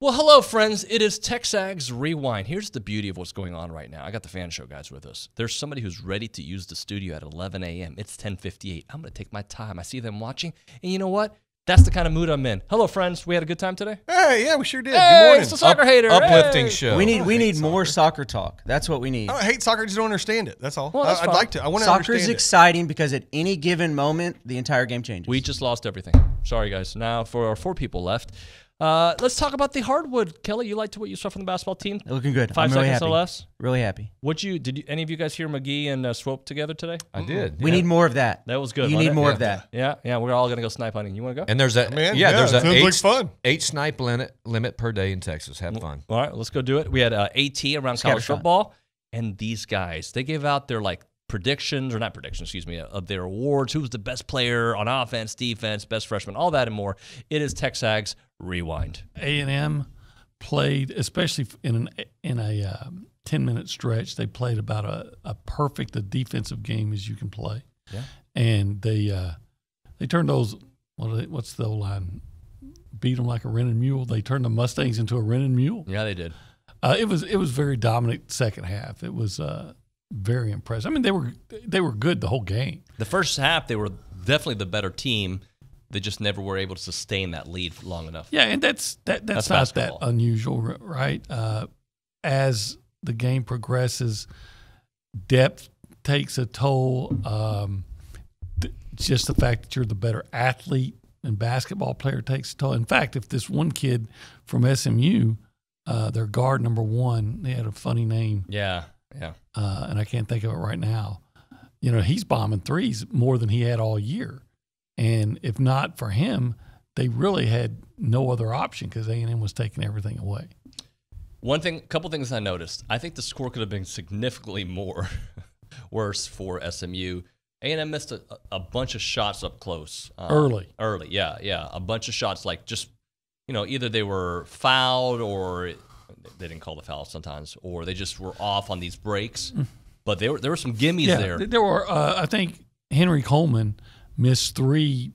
Well, hello, friends. It is Texags Rewind. Here's the beauty of what's going on right now. I got the fan show guys with us. There's somebody who's ready to use the studio at 11 a.m. It's 10:58. I'm going to take my time. I see them watching, and you know what? That's the kind of mood I'm in. Hello, friends. We had a good time today. Hey, yeah, we sure did. Hey, Good morning. it's the soccer hater. Uplifting Hey. show. We need we hate need more soccer talk. That's what we need. I hate soccer. I just don't understand it. That's all. Well, that's I, would fine. like to. I want to Soccer is understand it. exciting because at any given moment, the entire game changes. We just lost everything. Sorry, guys. Now for our four people left, uh, let's talk about the hardwood. Kelly, you liked what you saw from the basketball team? Looking good. Five I'm really seconds happy. or less. Really happy. What you did? You, any of you guys hear McGee and uh, Swope together today? I did. We yeah. need more of that. That was good. You wasn't need it? more Yeah. of that. Yeah, yeah. We're all gonna go snipe hunting. You want to go? And there's a Man, yeah, yeah, there's a sounds eight, like fun. eight snipe limit limit per day in Texas. Have fun. All right, let's go do it. We had uh, AT around college Scattershot. football, and these guys they gave out their like predictions or not predictions, excuse me, of their awards. Who's the best player on offense, defense, best freshman, all that and more. It is Texags Rewind. A and M played, especially in an in a um, ten minute stretch. They played about a, a perfect a defensive game as you can play. Yeah. and they uh, they turned those what are they, what's the old line? Beat them like a rented mule. They turned the Mustangs into a rented mule. Yeah, they did. Uh, it was it was very dominant second half. It was uh, very impressed. I mean, they were they were good the whole game. The first half, they were definitely the better team. They just never were able to sustain that lead long enough. Yeah, and that's that that's, That's not that unusual, right? Uh, as the game progresses, depth takes a toll. Um, th- just the fact that you're the better athlete and basketball player takes a toll. In fact, if this one kid from SMU, uh, their guard number one, they had a funny name, Yeah, yeah. Uh, and I can't think of it right now. You know, he's bombing threes more than he had all year, and if not for him, they really had no other option because A and M was taking everything away. One thing, couple things I noticed. I think the score could have been significantly more worse for SMU. A&M missed a, a bunch of shots up close. um, Early. Early, yeah, yeah. A bunch of shots like just, you know, either they were fouled or they didn't call the foul sometimes, or they just were off on these breaks. But there were there were some gimmies yeah, there. there were. Uh, I think Henry Coleman missed three.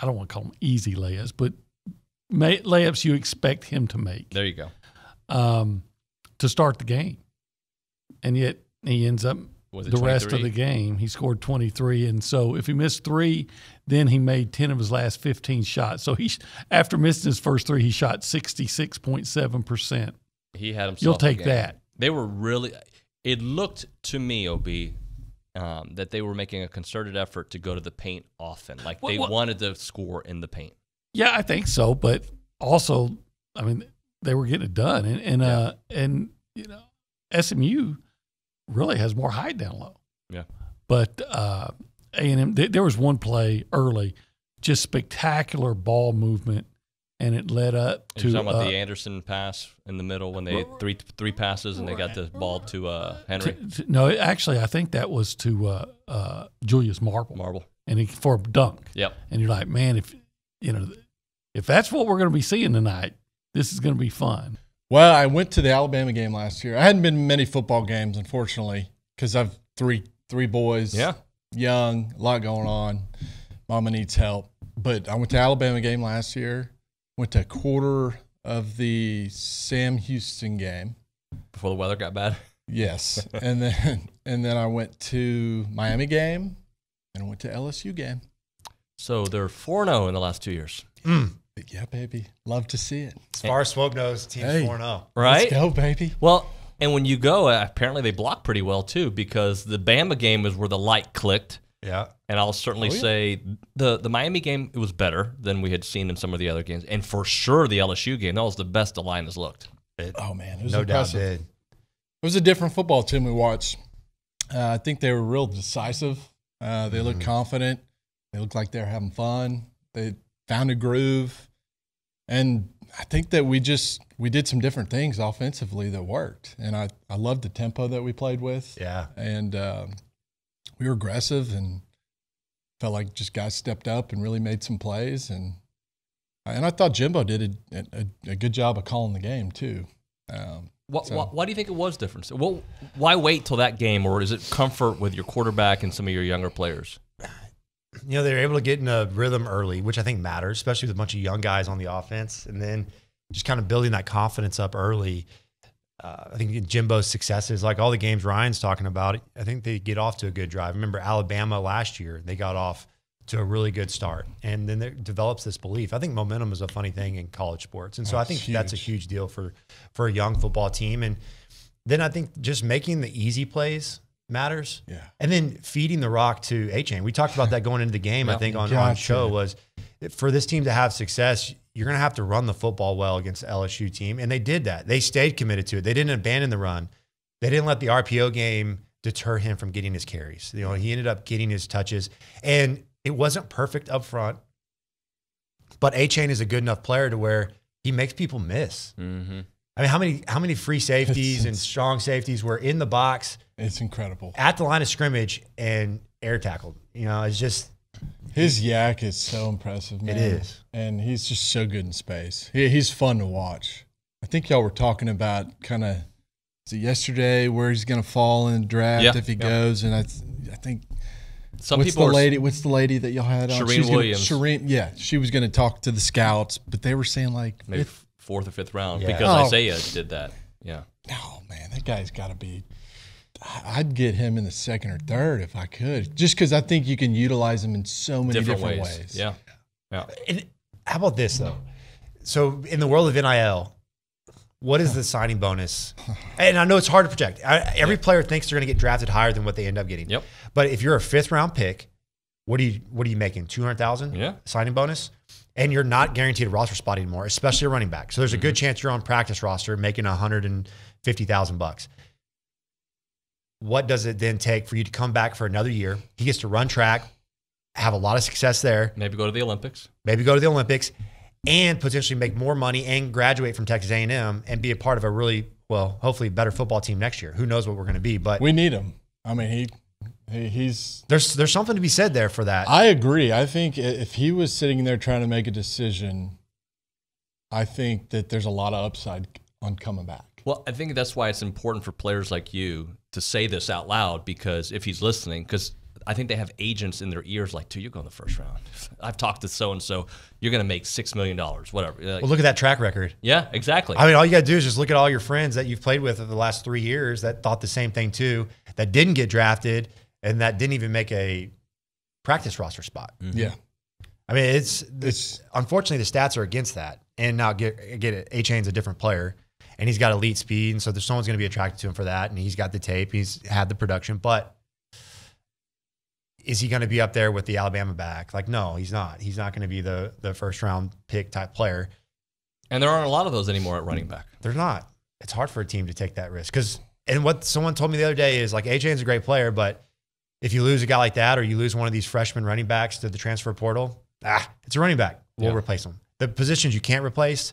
I don't want to call them easy layups, but may, layups you expect him to make There you go. um, to start the game, and yet he ends up Was it the rest of the game. He scored 23. And so if he missed three, then he made 10 of his last 15 shots. So he, after missing his first three, he shot 66.7%. He had himself. You'll a take game. that. They were really. It looked to me, Ob, um, that they were making a concerted effort to go to the paint often. Like Well, they well- wanted to score in the paint. Yeah, I think so. But also, I mean, they were getting it done. And, and, uh, and you know, SMU really has more high down low. Yeah. But uh, A&M, th- there was one play early, just spectacular ball movement, and it led up You're to talking about uh, the Anderson pass in the middle when they had three three passes and they got the ball to uh, Henry To- to- no, actually, I think that was to uh, uh, Julius Marble, Marble. and he for a dunk. Yep. And you're like, man, if you know, if that's what we're going to be seeing tonight, this is going to be fun. Well, I went to the Alabama game last year. I hadn't been to many football games, unfortunately, because I've three three boys. Yeah. young, a lot going on. Mama needs help. But I went to Alabama game last year. Went to a quarter of the Sam Houston game. Before the weather got bad. Yes, and then and then I went to Miami game, and I went to LSU game. So they're 4 0 in the last two years. Hmm. But yeah, baby, love to see it. As far as Swope knows, team's Hey. 4 0. Right? Let's go, baby. Well, and when you go, uh, apparently they block pretty well too because the Bama game is where the light clicked. Yeah. And I'll certainly Oh, yeah. say the the Miami game it was better than we had seen in some of the other games, and for sure the LSU game that was the best the line has looked. Oh man, it was No doubt did. It was a different football team we watched. Uh, I think they were real decisive. Uh, they looked confident. They looked like they were having fun. They found a groove, and I think that we just we did some different things offensively that worked. And I I loved the tempo that we played with. Yeah. and um, we were aggressive and felt like just guys stepped up and really made some plays and and I thought Jimbo did a, a, a good job of calling the game too. Um, What, So- why, why do you think it was different? So, well, why wait till that game, or is it comfort with your quarterback and some of your younger players? You know, they were able to get in a rhythm early, which I think matters, especially with a bunch of young guys on the offense. And then just kind of building that confidence up early. Uh, I think Jimbo's successes, like all the games Ryan's talking about, I think they get off to a good drive. Remember Alabama last year, they got off to a really good start, and then there develops this belief. I think momentum is a funny thing in college sports, and so I That's think that's a huge. huge deal for for a young football team. And then I think just making the easy plays matters. Yeah. And then feeding the rock to Achane. We talked about that going into the game, I think, on, on show was for this team to have success, you're going to have to run the football well against the LSU team. And they did that. They stayed committed to it. They didn't abandon the run. They didn't let the RPO game deter him from getting his carries. You know, he ended up getting his touches. And it wasn't perfect up front, but Achane is a good enough player to where he makes people miss. Mm-hmm. I mean, how many how many free safeties and strong safeties were in the box It's incredible. at the line of scrimmage and air tackled? You know, it's just His YAC is so impressive, man. is. And he's just so good in space. He, he's fun to watch. I think y'all were talking about kind of yesterday where he's going to fall in the draft Yeah. if he Yeah. goes. And I, th- I think Some what's people the lady? What's the lady that y'all had on? Shereen She was gonna- Williams. Shereen, yeah, she was going to talk to the scouts, but they were saying like, maybe if, fourth or fifth round Yeah. because Oh. Isaiah did that. Yeah. no, man, that guy's got to be. I'd get him in the second or third if I could, just because I think you can utilize him in so many Different, different, ways. ways. Yeah. Yeah. And how about this though? So in the world of NIL, what is the signing bonus? And I know it's hard to project. I, every player thinks they're going to get drafted higher than what they end up getting. Yep. But if you're a fifth round pick, what do you what are you making? Two hundred thousand? Yeah. Signing bonus, and you're not guaranteed a roster spot anymore, especially a running back. So there's a mm-hmm. good chance you're on practice roster making a hundred and fifty thousand bucks. What does it then take for you to come back for another year? He gets to run track, have a lot of success there Maybe go to the Olympics. maybe go to the Olympics and potentially make more money and graduate from Texas A&M and be a part of a really well, hopefully better football team next year. Who knows what we're going to be, but We need him. I mean, he, he he's. there's there's something to be said there for that. I agree. I think if he was sitting there trying to make a decision, I think that there's a lot of upside on coming back. Well, I think that's why it's important for players like you to say this out loud because if he's listening, because I think they have agents in their ears like, dude, you're going the first round. I've talked to so and so, you're going to make $6 million, whatever. Like, well, look at that track record. yeah, exactly. I mean, all you got to do is just look at all your friends that you've played with over the last three years that thought the same thing too, that didn't get drafted and that didn't even make a practice roster spot. Mm-hmm. Yeah, I mean, it's it's unfortunately the stats are against that. And now get get it. Achane's a different player, and he's got elite speed, and so there's someone's going to be attracted to him for that. And he's got the tape, he's had the production, but is he going to be up there with the Alabama back? Like, no, he's not. He's not going to be the the first round pick type player. and there aren't a lot of those anymore at running back. There's not. It's hard for a team to take that risk because. And what someone told me the other day is like Achane's a great player, but if you lose a guy like that, or you lose one of these freshman running backs to the transfer portal, ah, it's a running back. We'll Yeah. replace him. The positions you can't replace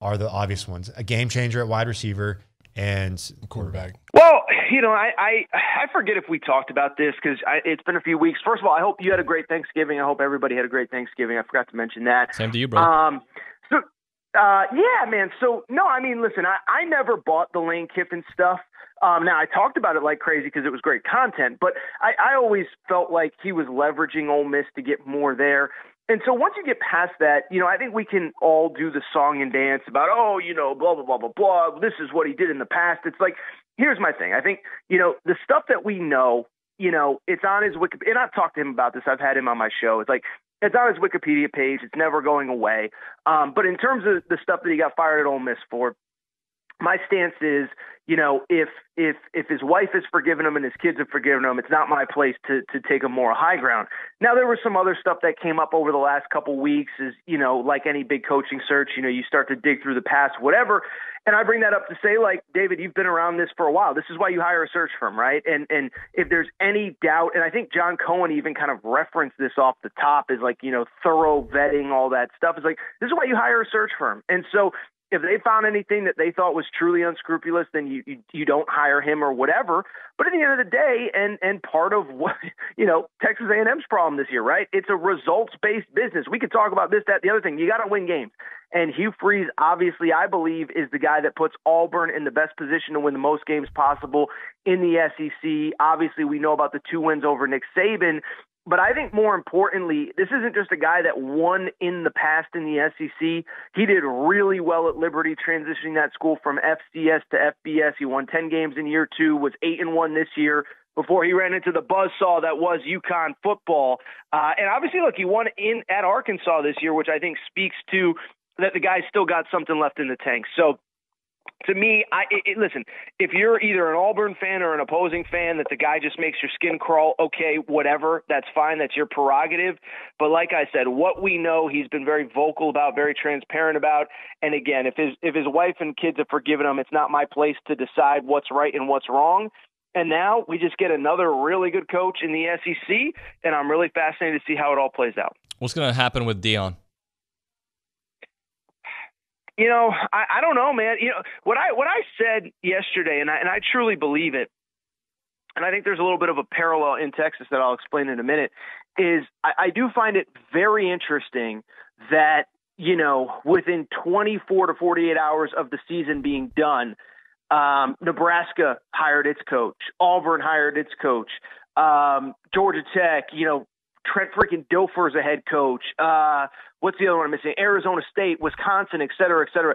are the obvious ones: a game changer at wide receiver and quarterback. Well, you know, I I, I forget if we talked about this because it's been a few weeks. First of all, I hope you had a great Thanksgiving. I hope everybody had a great Thanksgiving. I forgot to mention that. Same to you, bro. Um, so, uh, yeah, man. So, no, I mean, listen, I, I never bought the Lane Kiffin stuff. Um, now I talked about it like crazy because it was great content, but I, I always felt like he was leveraging Ole Miss to get more there. And so once you get past that, you know, I think we can all do the song and dance about, oh, you know, blah, blah, blah, blah, blah. This is what he did in the past. It's like, here's my thing. I think, you know, the stuff that we know, you know, it's on his Wikipedia. And I've talked to him about this. I've had him on my show. It's like, it's on his Wikipedia page. It's never going away. Um, but in terms of the stuff that he got fired at Ole Miss for, my stance is, you know, if if if his wife has forgiven him and his kids have forgiven him, it's not my place to to take a more high ground. Now there was some other stuff that came up over the last couple weeks, is you know, like any big coaching search, you know, you start to dig through the past, whatever. And I bring that up to say, like, David, you've been around this for a while. This is why you hire a search firm, right? And and if there's any doubt, and I think John Cohen even kind of referenced this off the top, is like, you know, thorough vetting, all that stuff. Is like this is why you hire a search firm. And so if they found anything that they thought was truly unscrupulous, then you, you you don't hire him or whatever. But at the end of the day, and and part of what you know Texas A&M's problem this year, right? It's a results based business. We could talk about this, that, the other thing. You got to win games. And Hugh Freeze, obviously, I believe, is the guy that puts Auburn in the best position to win the most games possible in the SEC. Obviously, we know about the two wins over Nick Saban. But I think more importantly, this isn't just a guy that won in the past in the SEC. He did really well at Liberty, transitioning that school from FCS to FBS. He won 10 games in year two, was 8 and 1 this year before he ran into the buzzsaw that was UConn football. Uh, and obviously, look, he won in at Arkansas this year, which I think speaks to that the guy's still got something left in the tank. So to me, I it, it, listen. If you're either an Auburn fan or an opposing fan, that the guy just makes your skin crawl. Okay, whatever, that's fine. That's your prerogative. But like I said, what we know, he's been very vocal about, very transparent about. And again, if his if his wife and kids have forgiven him, it's not my place to decide what's right and what's wrong. And now we just get another really good coach in the SEC, and I'm really fascinated to see how it all plays out. What's going to happen with Deion? You know, I, I don't know, man. You know what I what I said yesterday, and I and I truly believe it. And I think there's a little bit of a parallel in Texas that I'll explain in a minute. Is I, I do find it very interesting that you know within 24 to 48 hours of the season being done, um, Nebraska hired its coach, Auburn hired its coach, um, Georgia Tech, you know, Trent freaking is a head coach. Uh, what's the other one I'm missing? Arizona State, Wisconsin, et cetera, et cetera.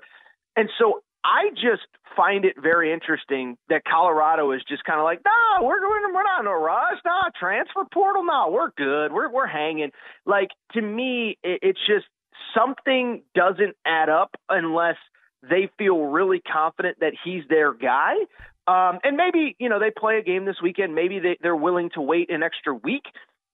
And so I just find it very interesting that Colorado is just kind of like, no, we're we're, we're not in a rush, no transfer portal, no, we're good, we're we're hanging. Like to me, it, it's just something doesn't add up unless they feel really confident that he's their guy. Um, and maybe you know they play a game this weekend. Maybe they, they're willing to wait an extra week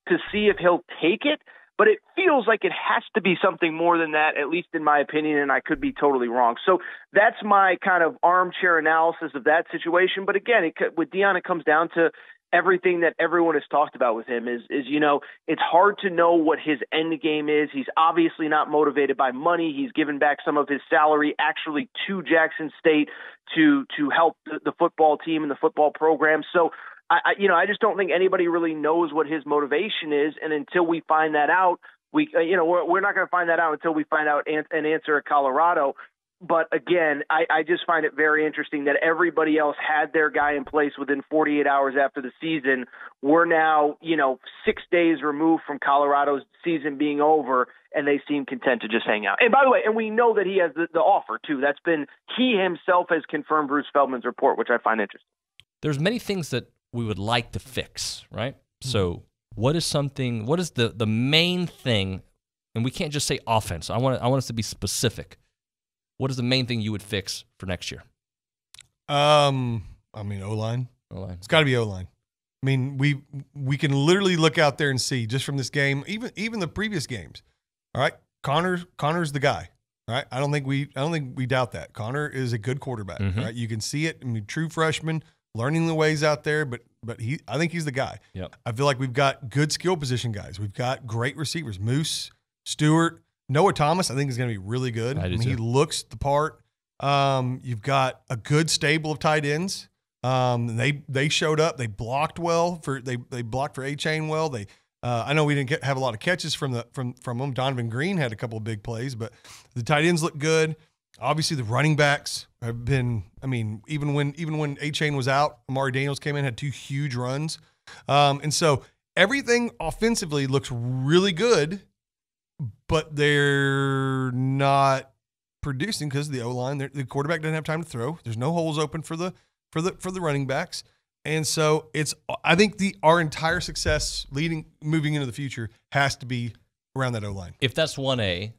to see if he'll take it. But it feels like it has to be something more than that, at least in my opinion, and I could be totally wrong. So that's my kind of armchair analysis of that situation. But again, it, with Deion, it comes down to everything that everyone has talked about with him is is you know it's hard to know what his end game is. He's obviously not motivated by money. He's given back some of his salary actually to Jackson State to to help the, the football team and the football program. So I, I you know I just don't think anybody really knows what his motivation is, and until we find that out, we uh, you know we're we're not going to find that out until we find out an, an answer at Colorado. But again, I, I just find it very interesting that everybody else had their guy in place within 48 hours after the season. We're now, you know, six days removed from Colorado's season being over, and they seem content to just hang out. And by the way, and we know that he has the, the offer too. That's been he himself has confirmed Bruce Feldman's report, which I find interesting. There's many things that we would like to fix, right? Mm-hmm. So, what is something? What is the the main thing? And we can't just say offense. I want I want us to be specific. What is the main thing you would fix for next year? Um, I mean O line. O line. It's got to be O line. I mean, we we can literally look out there and see just from this game, even even the previous games. All right, Conner Conner's the guy. Right, I don't think we I don't think we doubt that Conner is a good quarterback. Mm-hmm. Right, you can see it. I mean, true freshman learning the ways out there, but but he I think he's the guy. Yep. I feel like we've got good skill position guys. We've got great receivers. Moose, Stewart, Noah Thomas, I think is going to be really good. I, I mean, too. he looks the part. Um, you've got a good stable of tight ends. Um, they they showed up. They blocked well for they they blocked for Achane well. They uh, I know we didn't get, have a lot of catches from the from from them. Donovan Green had a couple of big plays, but the tight ends look good. Obviously, the running backs have been. I mean, even when even when Achane was out, Amari Daniels came in, had two huge runs, um, and so everything offensively looks really good, but they're not producing because the O line. The quarterback doesn't have time to throw. There's no holes open for the for the for the running backs, and so it's. I think the our entire success leading moving into the future has to be around that O line. If that's one A,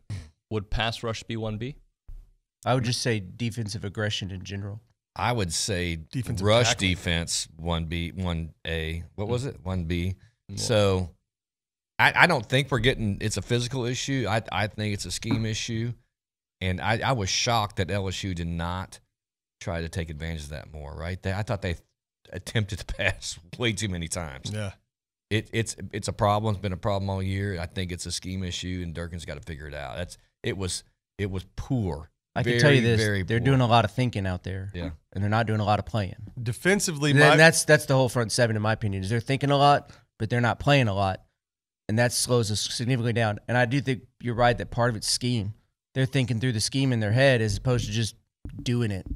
would pass rush be one B? I would just say defensive aggression in general. I would say Defensive rush tackling. defense one B one A. What was it? One B. So I, I don't think we're getting it's a physical issue. I I think it's a scheme issue. And I, I was shocked that LSU did not try to take advantage of that more, right? They, I thought they attempted to pass way too many times. Yeah. It, it's it's a problem. It's been a problem all year. I think it's a scheme issue, and Durkin's got to figure it out. That's it was it was poor. I Very, can tell you this: very they're poor. doing a lot of thinking out there, Yeah. and they're not doing a lot of playing. Defensively, And my, then that's that's the whole front seven, in my opinion. Is they're thinking a lot, but they're not playing a lot, and that slows us significantly down. And I do think you're right that part of it's scheme. They're thinking through the scheme in their head as opposed to just doing it,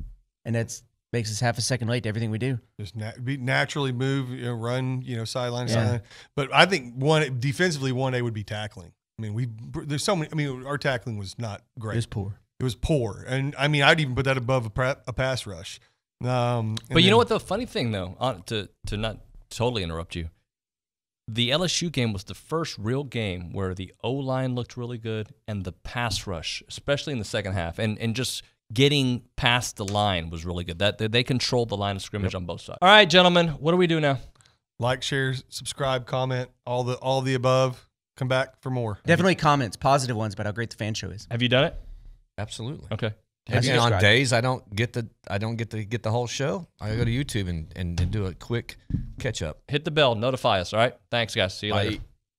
and that's makes us half a second late to everything we do. just na- be naturally move, you know, run, you know, sideline, to Yeah. sideline. But I think one defensively, one A would be tackling. I mean, we there's so many. I mean, our tackling was not great. It was poor. It was poor, and I mean, I'd even put that above a, pra- a pass rush. Um, But you know what? The funny thing, though, on, to to not totally interrupt you, the LSU game was the first real game where the O line looked really good and the pass rush, especially in the second half, and and just getting past the line was really good. That they, they controlled the line of scrimmage on both sides. All right, gentlemen, what do we do now? Like, share, subscribe, comment, all the all the above. Come back for more. Definitely comments, positive ones about how great the fan show is. Have you done it? Absolutely. Okay. And Have you on days I don't get the I don't get to get the whole show. I go to YouTube and, and, and do a quick catch up. Hit the bell, notify us. All right. Thanks, guys. See you later. Bye.